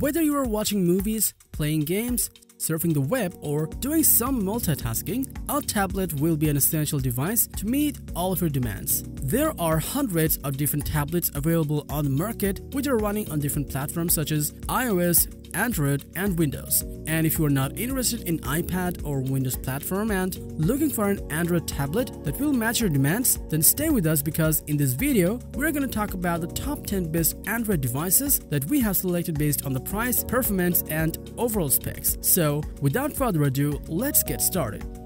Whether you are watching movies, playing games, surfing the web, or doing some multitasking, a tablet will be an essential device to meet all of your demands. There are hundreds of different tablets available on the market which are running on different platforms such as iOS, Android, and Windows. And if you are not interested in iPad or Windows platform and looking for an Android tablet that will match your demands, then stay with us because in this video, we're going to talk about the top 10 best Android devices that we have selected based on the price, performance, and overall specs. So, without further ado, let's get started.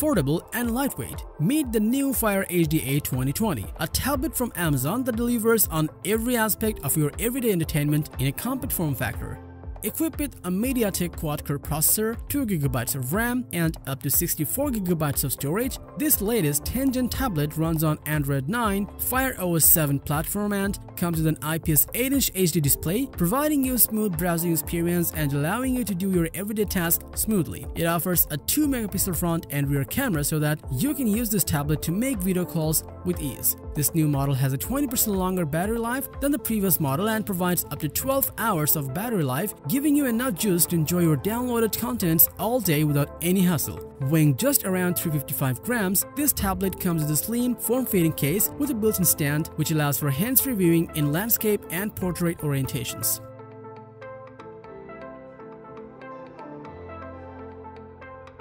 Affordable and lightweight. Meet the new Fire HD8 2020, a tablet from Amazon that delivers on every aspect of your everyday entertainment in a compact form factor. Equipped with a MediaTek quad-core processor, 2GB of RAM, and up to 64GB of storage, this latest 10-gen tablet runs on Android 9, Fire OS 7 platform and comes with an IPS 8-inch HD display, providing you a smooth browsing experience and allowing you to do your everyday tasks smoothly. It offers a 2-megapixel front and rear camera so that you can use this tablet to make video calls with ease. This new model has a 20% longer battery life than the previous model and provides up to 12 hours of battery life, giving you enough juice to enjoy your downloaded contents all day without any hassle. Weighing just around 355 grams, this tablet comes with a slim, form-fitting case with a built-in stand which allows for hands-free viewing in landscape and portrait orientations.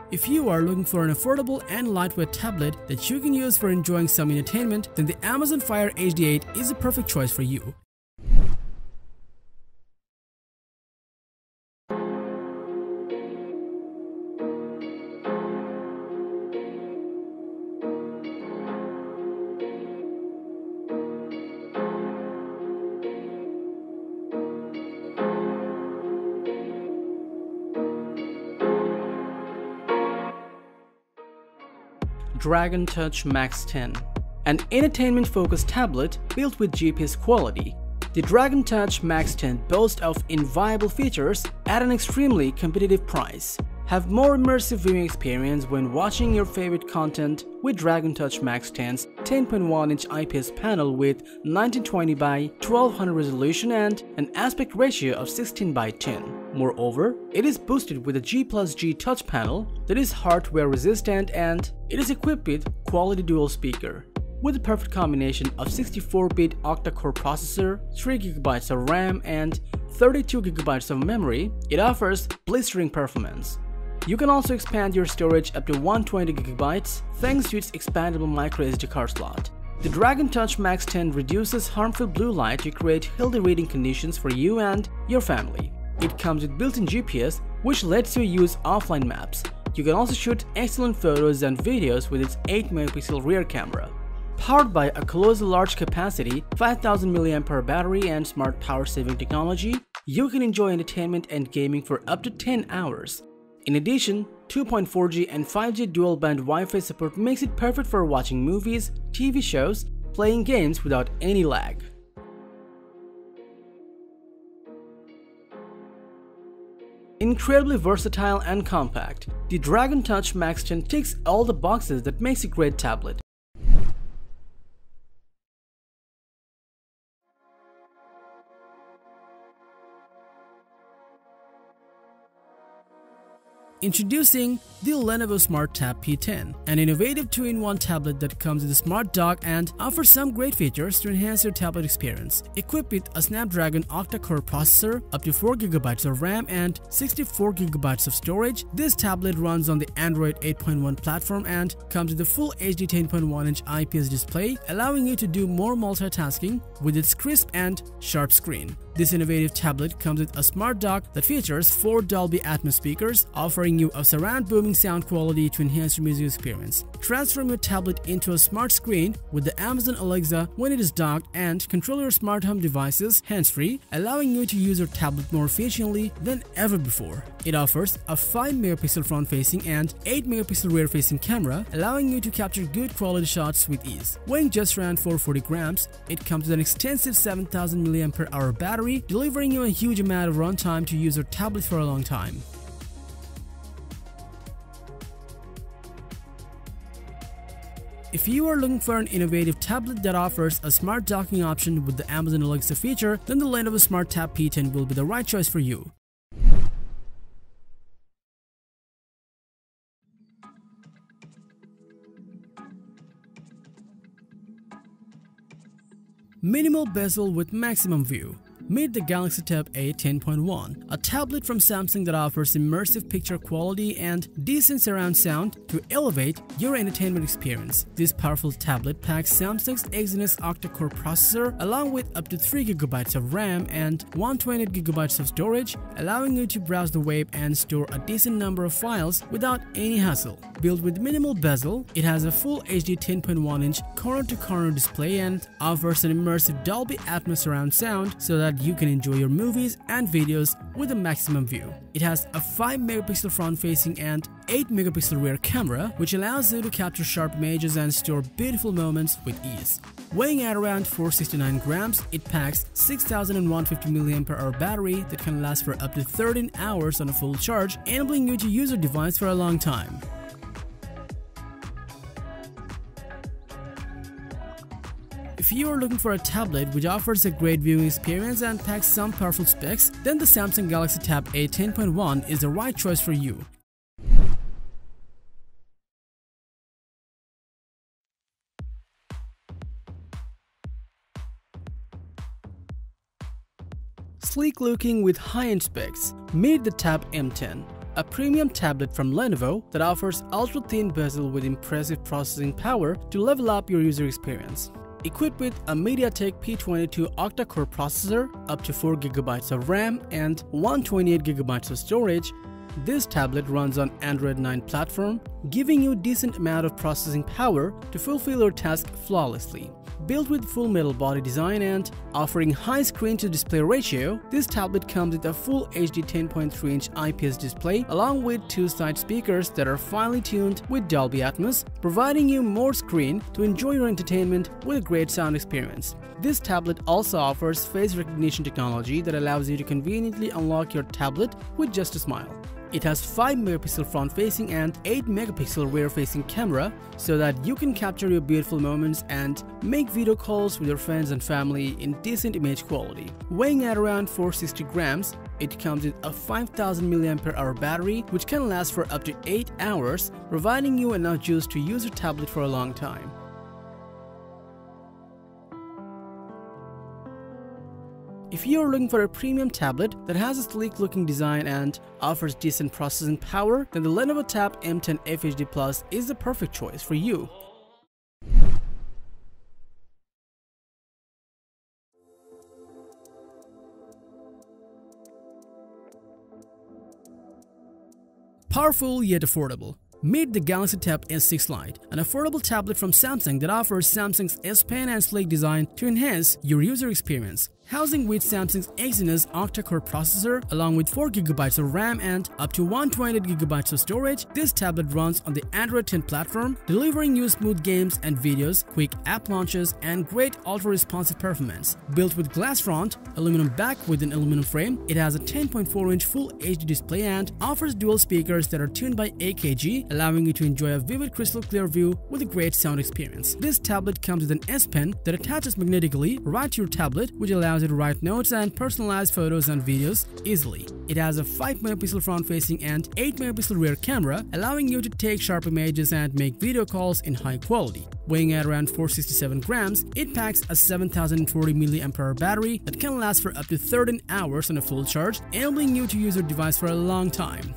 If you are looking for an affordable and lightweight tablet that you can use for enjoying some entertainment, then the Amazon Fire HD8 is a perfect choice for you. Dragon Touch Max 10, an entertainment-focused tablet built with GPS quality. The Dragon Touch Max 10 boasts of inviolable features at an extremely competitive price. Have more immersive viewing experience when watching your favorite content with Dragon Touch Max 10's 10.1-inch IPS panel with 1920 by 1200 resolution and an aspect ratio of 16 by 10. Moreover, it is boosted with a G plus G touch panel that is hardware resistant and it is equipped with quality dual speaker. With the perfect combination of 64-bit octa-core processor, 3GB of RAM, and 32GB of memory, it offers blistering performance. You can also expand your storage up to 120GB thanks to its expandable microSD card slot. The Dragon Touch Max 10 reduces harmful blue light to create healthy reading conditions for you and your family. It comes with built-in GPS which lets you use offline maps. You can also shoot excellent photos and videos with its 8-megapixel rear camera. Powered by a colossal large capacity, 5000 mAh battery and smart power saving technology, you can enjoy entertainment and gaming for up to 10 hours. In addition, 2.4G and 5G dual band Wi-Fi support makes it perfect for watching movies, TV shows, playing games without any lag. Incredibly versatile and compact, the Dragon Touch Max 10 ticks all the boxes that makes a great tablet. Introducing the Lenovo Smart Tab P10, an innovative 2-in-1 tablet that comes with a smart dock and offers some great features to enhance your tablet experience. Equipped with a Snapdragon octa-core processor, up to 4GB of RAM and 64GB of storage, this tablet runs on the Android 8.1 platform and comes with a full HD 10.1-inch IPS display, allowing you to do more multitasking with its crisp and sharp screen. This innovative tablet comes with a smart dock that features four Dolby Atmos speakers, offering you a surround booming sound quality to enhance your music experience. Transform your tablet into a smart screen with the Amazon Alexa when it is docked and control your smart home devices hands-free, allowing you to use your tablet more efficiently than ever before. It offers a 5-megapixel front-facing and 8-megapixel rear-facing camera, allowing you to capture good quality shots with ease. Weighing just around 440 grams, it comes with an extensive 7000 mAh battery battery, delivering you a huge amount of runtime to use your tablet for a long time. If you are looking for an innovative tablet that offers a smart docking option with the Amazon Alexa feature, then the Lenovo Smart Tab P10 will be the right choice for you. Minimal bezel with maximum view Meet the Galaxy Tab A 10.1, a tablet from Samsung that offers immersive picture quality and decent surround sound to elevate your entertainment experience. This powerful tablet packs Samsung's Exynos octa-core processor along with up to 3GB of RAM and 128GB of storage, allowing you to browse the web and store a decent number of files without any hassle. Built with minimal bezel, it has a full HD 10.1-inch corner-to-corner display and offers an immersive Dolby Atmos surround sound so that you can enjoy your movies and videos with a maximum view. It has a 5 megapixel front facing and 8 megapixel rear camera which allows you to capture sharp images and store beautiful moments with ease. Weighing at around 469 grams, it packs 6150 mAh battery that can last for up to 13 hours on a full charge, enabling you to use your device for a long time. If you are looking for a tablet which offers a great viewing experience and packs some powerful specs, then the Samsung Galaxy Tab A 10.1 is the right choice for you. Sleek looking with high-end specs, meet the Tab M10 a premium tablet from Lenovo that offers ultra-thin bezel with impressive processing power to level up your user experience. Equipped with a MediaTek P22 octa-core processor, up to 4GB of RAM and 128GB of storage, this tablet runs on Android 9 platform, giving you decent amount of processing power to fulfill your task flawlessly. Built with full metal body design and offering high screen to display ratio, this tablet comes with a full HD 10.3-inch IPS display along with two side speakers that are finely tuned with Dolby Atmos, providing you more screen to enjoy your entertainment with a great sound experience. This tablet also offers face recognition technology that allows you to conveniently unlock your tablet with just a smile. It has 5 megapixel front facing and 8 megapixel rear facing camera so that you can capture your beautiful moments and make video calls with your friends and family in decent image quality. Weighing at around 460 grams, it comes with a 5000 mAh battery which can last for up to 8 hours, providing you enough juice to use your tablet for a long time. If you are looking for a premium tablet that has a sleek looking design and offers decent processing power, then the Lenovo Tab M10 FHD Plus is the perfect choice for you. Powerful yet affordable. Meet the Galaxy Tab S6 Lite, an affordable tablet from Samsung that offers Samsung's S Pen and sleek design to enhance your user experience housing with Samsung's Exynos octa-core processor along with 4GB of RAM and up to 128GB of storage, this tablet runs on the Android 10 platform, delivering you smooth games and videos, quick app launches, and great ultra-responsive performance. Built with glass front, aluminum back with an aluminum frame, it has a 10.4-inch Full HD display and offers dual speakers that are tuned by AKG, allowing you to enjoy a vivid crystal clear view with a great sound experience. This tablet comes with an S Pen that attaches magnetically right to your tablet, which allows allows you to write notes and personalize photos and videos easily. It has a 5 megapixel front facing and 8 megapixel rear camera, allowing you to take sharp images and make video calls in high quality. Weighing at around 467 grams, it packs a 7040 mAh battery that can last for up to 13 hours on a full charge, enabling you to use your device for a long time.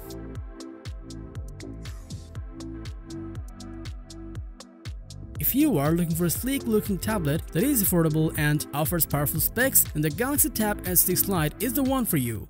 If you are looking for a sleek looking tablet that is affordable and offers powerful specs, then the Galaxy Tab S6 Lite is the one for you.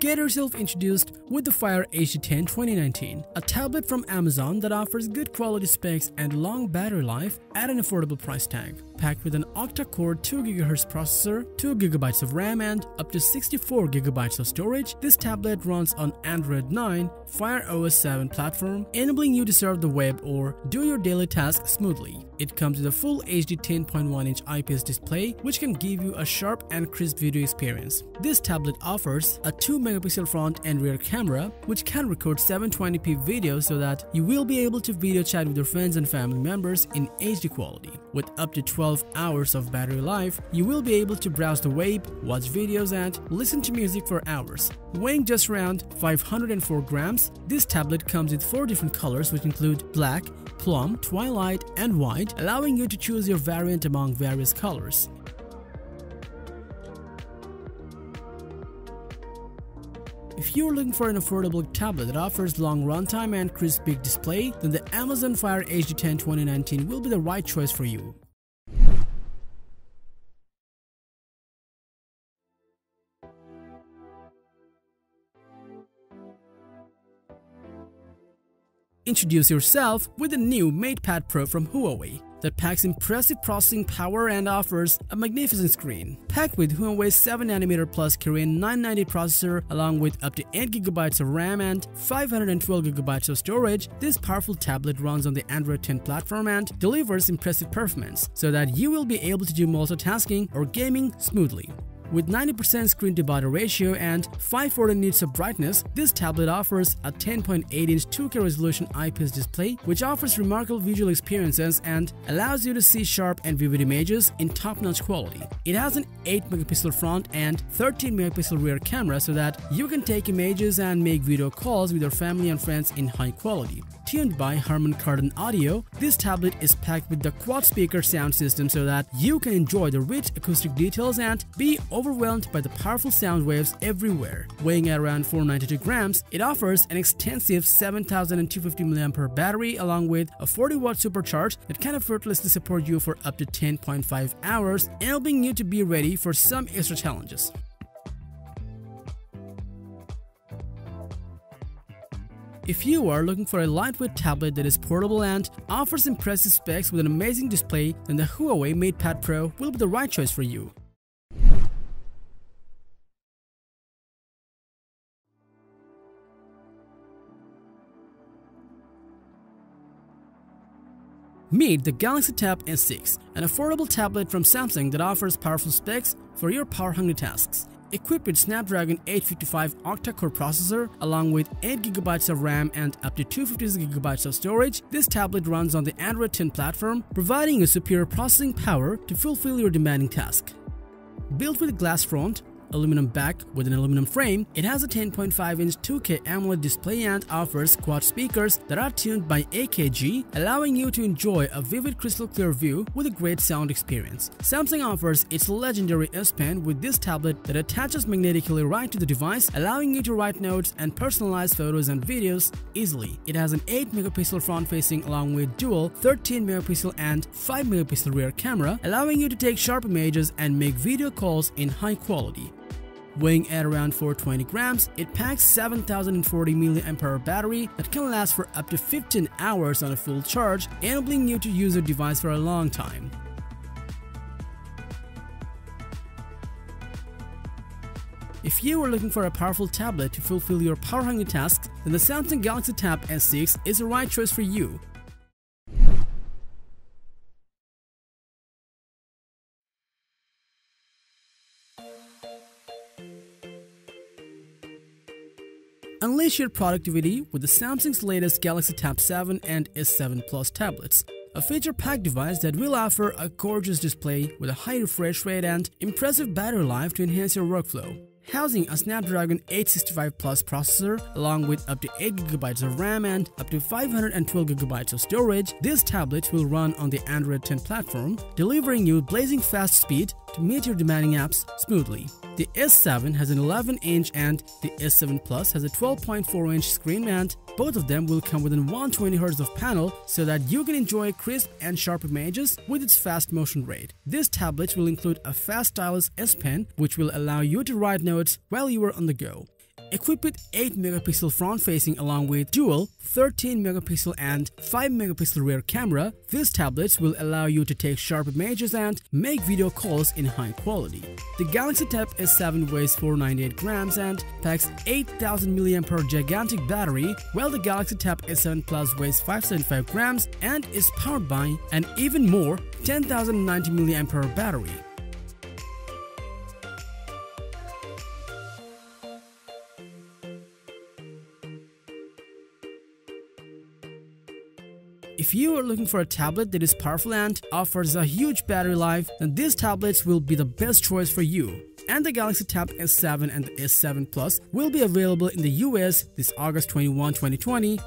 Get yourself introduced with the Fire HD10 2019, a tablet from Amazon that offers good quality specs and long battery life at an affordable price tag. Packed with an octa-core 2 GHz processor, 2 GB of RAM and up to 64 GB of storage. This tablet runs on Android 9 Fire OS 7 platform, enabling you to surf the web or do your daily tasks smoothly. It comes with a full HD 10.1-inch IPS display which can give you a sharp and crisp video experience. This tablet offers a 2-megapixel front and rear camera which can record 720p video so that you will be able to video chat with your friends and family members in HD quality. With up to 12 hours of battery life, you will be able to browse the web, watch videos and listen to music for hours. Weighing just around 504 grams, this tablet comes with 4 different colors which include black, plum, twilight and white, allowing you to choose your variant among various colors. If you're looking for an affordable tablet that offers long runtime and crisp big display, then the Amazon Fire HD 10 2019 will be the right choice for you. Introduce yourself with the new MatePad Pro from Huawei that packs impressive processing power and offers a magnificent screen. Packed with Huawei's 7nm plus Kirin 990 processor along with up to 8GB of RAM and 512GB of storage, this powerful tablet runs on the Android 10 platform and delivers impressive performance so that you will be able to do multitasking or gaming smoothly. With 90% screen to body ratio and 540 nits of brightness, this tablet offers a 10.8-inch 2K resolution IPS display which offers remarkable visual experiences and allows you to see sharp and vivid images in top-notch quality. It has an 8-megapixel front and 13-megapixel rear camera so that you can take images and make video calls with your family and friends in high quality tuned by Harman Kardon Audio, this tablet is packed with the quad speaker sound system so that you can enjoy the rich acoustic details and be overwhelmed by the powerful sound waves everywhere. Weighing at around 492 grams, it offers an extensive 7250 mAh battery along with a 40 watt supercharge that can effortlessly support you for up to 10.5 hours, enabling you to be ready for some extra challenges. If you are looking for a lightweight tablet that is portable and offers impressive specs with an amazing display, then the Huawei MatePad Pro will be the right choice for you. Meet the Galaxy Tab S6, an affordable tablet from Samsung that offers powerful specs for your power-hungry tasks. Equipped with Snapdragon 855 octa-core processor along with 8GB of RAM and up to 256GB of storage, this tablet runs on the Android 10 platform, providing a superior processing power to fulfill your demanding task. Built with a glass front, aluminum back with an aluminum frame, it has a 10.5-inch 2K AMOLED display and offers quad speakers that are tuned by AKG, allowing you to enjoy a vivid crystal clear view with a great sound experience. Samsung offers its legendary S Pen with this tablet that attaches magnetically right to the device, allowing you to write notes and personalize photos and videos easily. It has an 8-megapixel front-facing along with dual 13-megapixel and 5-megapixel rear camera, allowing you to take sharp images and make video calls in high quality. Weighing at around 420 grams, it packs 7040 mAh battery that can last for up to 15 hours on a full charge, enabling you to use your device for a long time. If you are looking for a powerful tablet to fulfill your power-hungry tasks, then the Samsung Galaxy Tab S6 is the right choice for you. Unleash your productivity with the Samsung's latest Galaxy Tab 7 and S7 Plus tablets. A feature-packed device that will offer a gorgeous display with a high refresh rate and impressive battery life to enhance your workflow housing a Snapdragon 865 Plus processor along with up to 8GB of RAM and up to 512GB of storage, this tablet will run on the Android 10 platform, delivering you blazing fast speed to meet your demanding apps smoothly. The S7 has an 11-inch and the S7 Plus has a 12.4-inch screen and both of them will come with an 120Hz of panel so that you can enjoy crisp and sharp images with its fast motion rate. This tablet will include a fast stylus S Pen which will allow you to write notes while you are on the go. Equipped with 8 megapixel front facing along with dual 13 megapixel and 5 megapixel rear camera, these tablets will allow you to take sharp images and make video calls in high quality. The Galaxy Tab S7 weighs 498 grams and packs 8000 mAh gigantic battery, while the Galaxy Tab S7 Plus weighs 575 grams and is powered by an even more 10090 mAh battery. If you are looking for a tablet that is powerful and offers a huge battery life, then these tablets will be the best choice for you. And the Galaxy Tab S7 and the S7 Plus will be available in the US this August 21, 2020